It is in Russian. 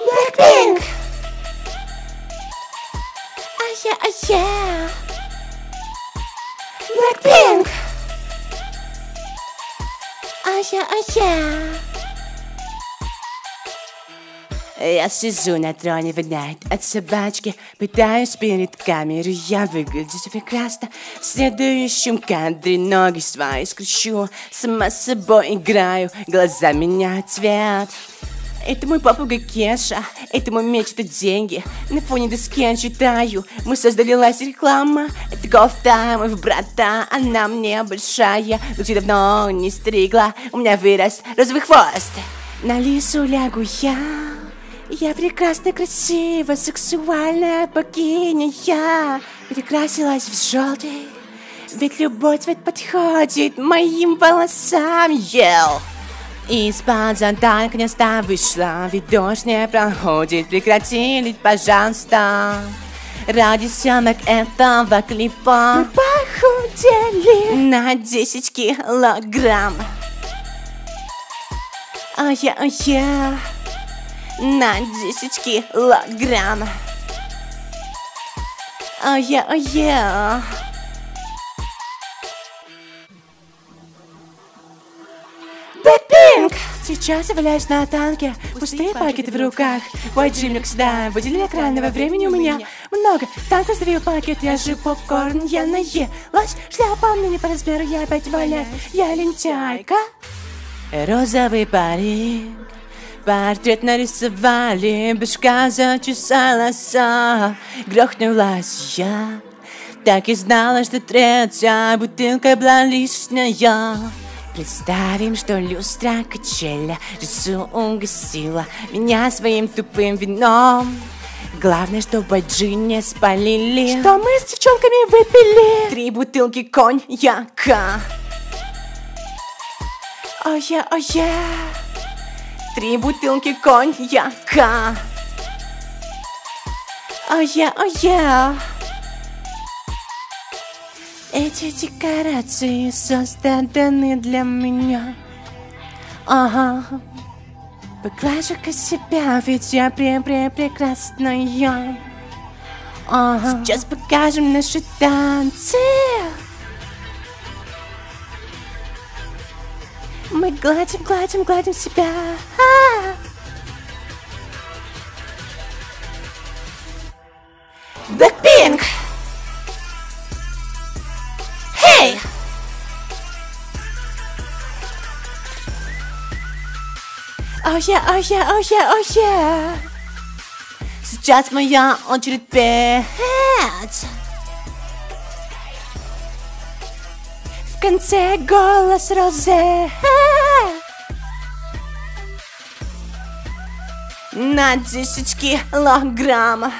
Blackpink! Oh yeah, oh yeah! Blackpink! Oh yeah, oh yeah! Я сижу на троне в Найт от собачки Пытаюсь перед камерой, я выглядеть прекрасно В следующем кадре ноги свои скручу Сама с собой играю, глаза меня цвет это мой попугай Кеша, это мой меч, это деньги. На фоне доски я читаю Мы создали лайс реклама. Это кофта моего брата Она мне большая. Лучи давно не стригла У меня вырос розовый хвост. На лесу лягу я я прекрасно, красиво, сексуальная богиня. Я перекрасилась в желтый Ведь любой цвет подходит моим волосам Ел. yeah. Из-под зонта наконец-то вышла Ведь дождь не проходит. Прекрати лить, пожалуйста. Ради съемок этого клипа Мы похудели На 10 килограмм. Oh yeah, oh yeah На 10 килограмм. Oh yeah, oh yeah Сейчас я валяюсь на танке, пустые пакеты в руках. YG мне всегда выделили экранного времени у меня. Много Танк раздавил пакет, я же попкорн, я наелась Шляпа мне не по размеру, я опять валяю, я лентяйка. Розовый парик. Портрет нарисовали, башка зачесалась Грохнулась я Так и знала, что третья бутылка была лишняя Представим, что люстра качеля Рису угасила меня своим тупым вином. Главное, чтобы джин не спалили. Что мы с девчонками выпили? Три бутылки коньяка. Ое, ое Три бутылки коньяка. Ое, ое эти декорации созданы для меня. Ага. Поглажу-ка себя, ведь я пре-пре прекрасная. Ага. Сейчас покажем наши танцы. Мы гладим, гладим, гладим себя. А! Blackpink! Oh yeah, oh yeah, oh yeah, oh yeah. Сейчас моя очередь петь. В конце голос розе. На 10 килограмм.